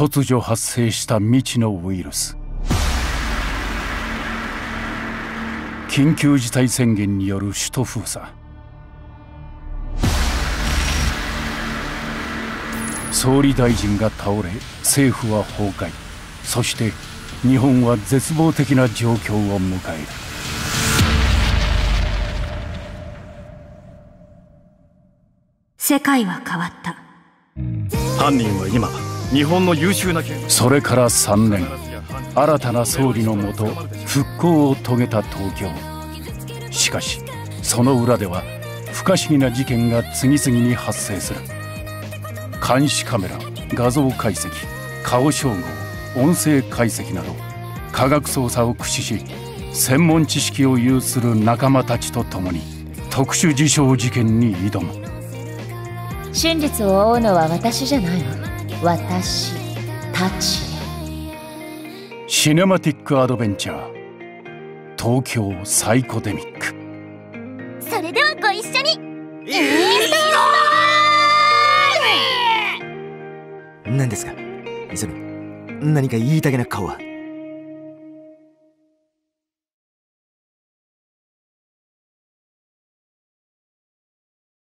突如発生した未知のウイルス。緊急事態宣言による首都封鎖。総理大臣が倒れ政府は崩壊。そして日本は絶望的な状況を迎える。世界は変わった。犯人は今日本の優秀なそれから3年。新たな総理のもと復興を遂げた東京。しかしその裏では不可思議な事件が次々に発生する。監視カメラ画像解析顔照合音声解析など科学捜査を駆使し専門知識を有する仲間たちと共に特殊事象事件に挑む。真実を追うのは私じゃないわ私たち。シネマティックアドベンチャー東京サイコデミックそれではご一緒に。インスタ何ですか？磯野何か言いたげな顔は